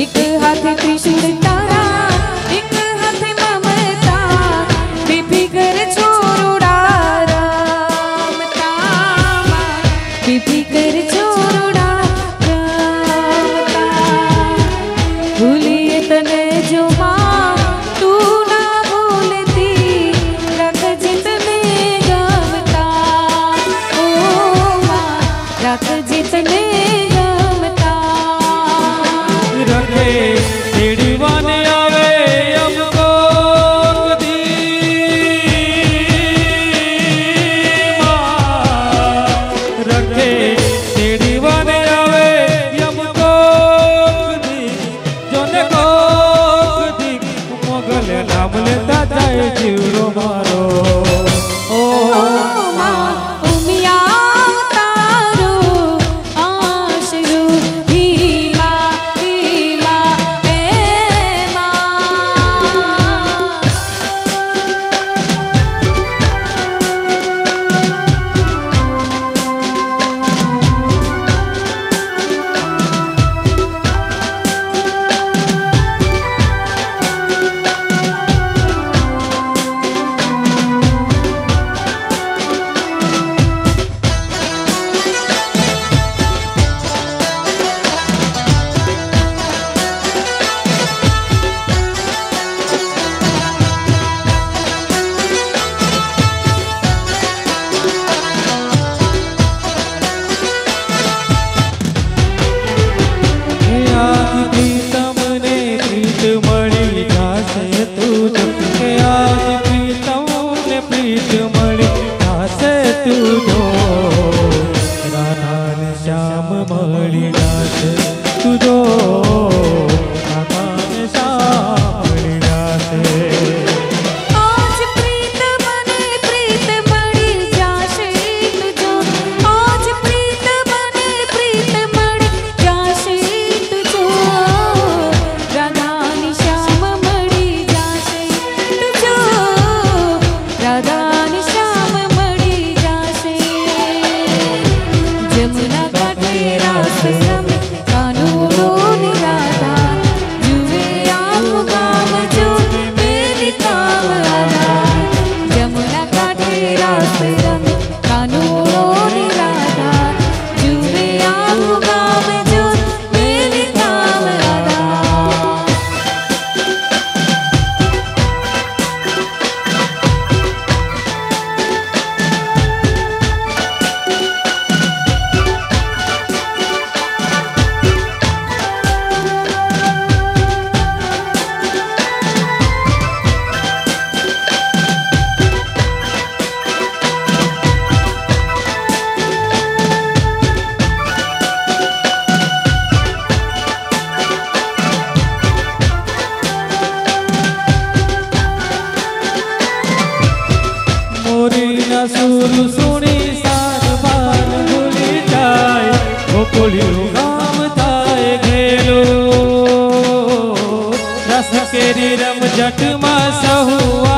एक हाथ त्रिशूल तारा एक हाथ ममता बिभिगर छोरो राम तामा बिभिगर quiera. ના સુર સુણી સાર બાર ભૂલી જાય ગોપોળિયું ગામ થાય ઘેલો રસ કેરી રમ જટમાં સહુઆ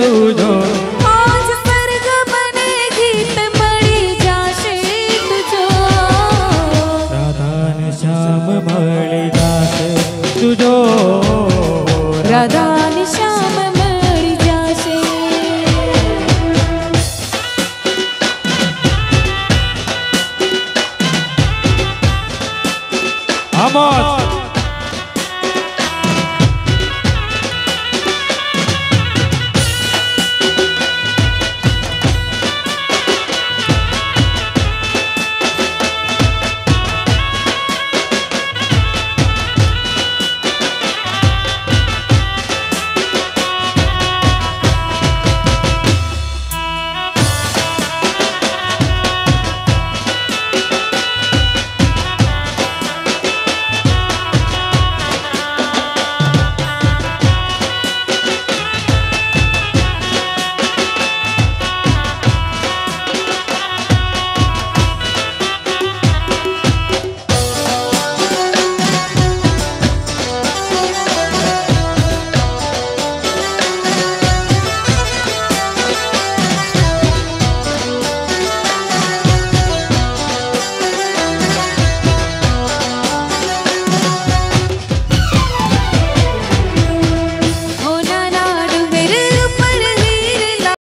तुझो। आज स्वर्ग बने गीत मड़ी जाशे तुझो राधान श्याम मड़ी जाशे तुझो। राधान श्याम मड़ी जाशे आमाज